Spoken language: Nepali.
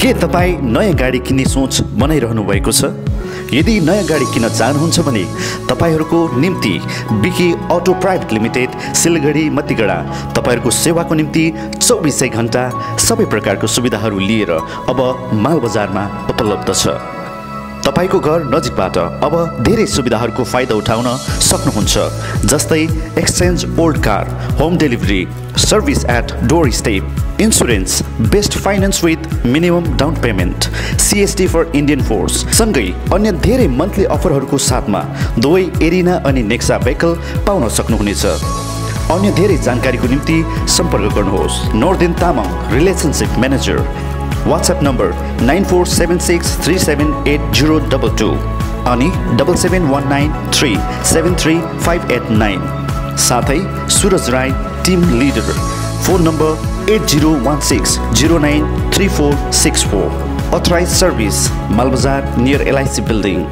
के तपाईँ नयाँ गाडी किन्ने सोच बनाइरहनु भएको छ? यदि नयाँ गाडी किन्न चाहनुहुन्छ भने तपाईँहरूको निम्ति Biki auto private limited Siliguri Matigara तपाईँहरूको सेवाको निम्ति चौबिसै घन्टा सबै प्रकारको सुविधाहरू लिएर अब मालबजारमा उपलब्ध छ। तपाईँको घर नजिकबाट अब धेरै सुविधाहरूको फाइदा उठाउन सक्नुहुन्छ। जस्तै exchange old car home delivery service at doorstep insurance best finance with minimum down payment CST for Indian force सँगै अन्य धेरै मन्थली अफरहरूको साथमा दुवै एरिना अनि नेक्सा भेकल पाउन सक्नुहुनेछ। अन्य धेरै जानकारीको निम्ति सम्पर्क गर्नुहोस्। Norden Tamang relationship manager WhatsApp number nine four seven six three seven eight zero double two अनि double seven one nine three seven three five eight nine साथै Suraj Rai team leader. Phone number eight zero one six zero nine three four six four authorised service Malbazar near LIC building